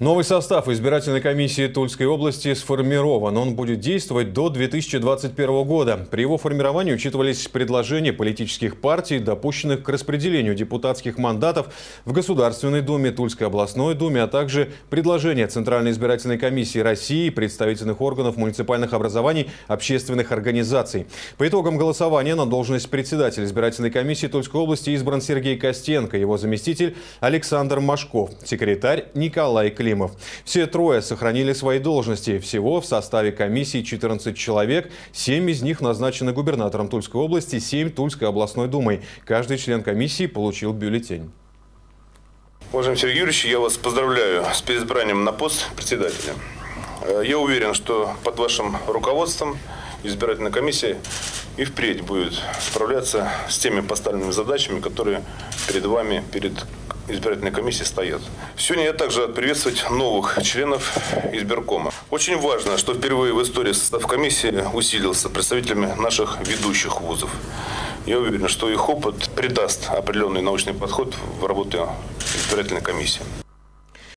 Новый состав избирательной комиссии Тульской области сформирован. Он будет действовать до 2021 года. При его формировании учитывались предложения политических партий, допущенных к распределению депутатских мандатов в Государственной Думе, Тульской областной Думе, а также предложения Центральной избирательной комиссии России, представительных органов муниципальных образований, общественных организаций. По итогам голосования на должность председателя избирательной комиссии Тульской области избран Сергей Костенко, его заместитель Александр Машков, секретарь Николай Климов. Климов. Все трое сохранили свои должности. Всего в составе комиссии 14 человек. Семь из них назначены губернатором Тульской области, семь Тульской областной думой. Каждый член комиссии получил бюллетень. Уважаемый Сергей Юрьевич, я вас поздравляю с переизбранием на пост председателя. Э, я уверен, что под вашим руководством избирательная комиссия и впредь будет справляться с теми поставленными задачами, которые перед вами, перед избирательной комиссии стоят. Сегодня я также приветствовать новых членов избиркома. Очень важно, что впервые в истории состав комиссии усилился представителями наших ведущих вузов. Я уверен, что их опыт придаст определенный научный подход в работе избирательной комиссии.